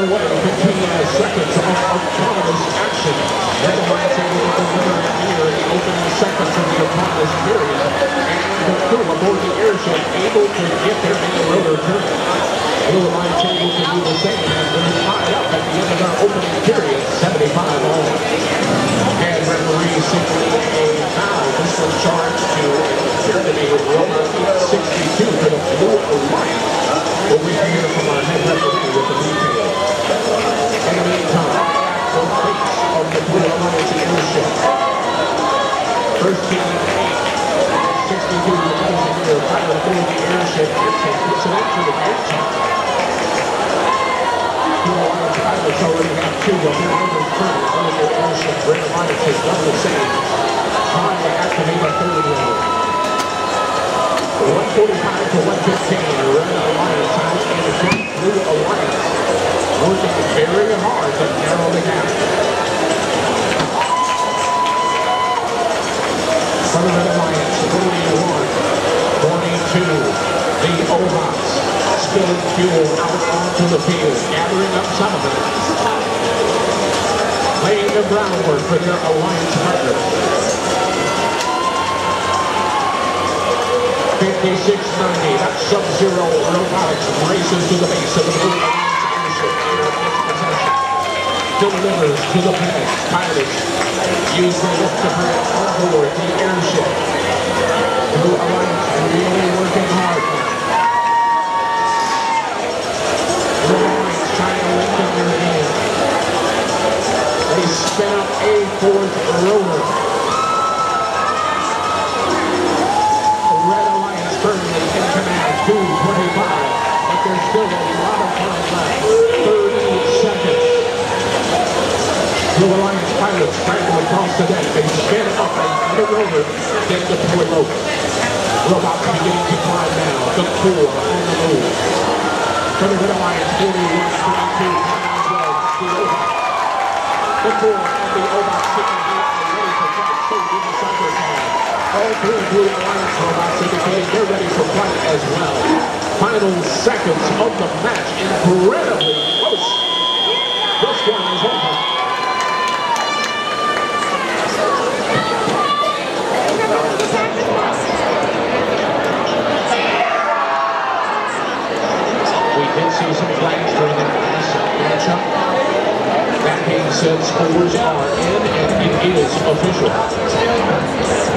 underway. 15 seconds of autonomous action. Alliance able to deliver in the opening seconds of the autonomous period. And the crew aboard the airship able to get their main rotor. Blue Alliance able to do the same and we're tied up at the end of our opening period, 75 all. And First team 62 losing their final aboard the airship. Airship puts it into the air time. Blue Alliance pilots already have two of their own crew on their airship. Red Alliance has done the same. Trying to activate a third rotor. 145 to 115. Red Alliance has front. Blue Alliance working very hard to narrow the gap. From the Red Alliance, 41, 42. Spilling fuel out onto the field, gathering up some of it. Laying the groundwork for their alliance partners. 5690, that Sub-Zero Robotics races to the base of the Blue. Delivers to the pad. Pilots use the lift to bring on board the airship. Blue Alliance fourth rotor. Red Alliance firmly in command, 225. But there's still a lot of time left. 30 seconds. Blue Alliance pilots scramble across the deck. They spin up another rotor, then deploy low. Robots beginning to climb now. The four on the move. For the Red Alliance, 41, 22, the four and the Obot sitting here are ready for flight. So did the Cyber Cab. All three Blue Alliance robots indicating they're ready for fight as well. Final seconds of the match, incredibly close. This one is over. We did see some flags during that last matchup. That being said, scores are in and it is official.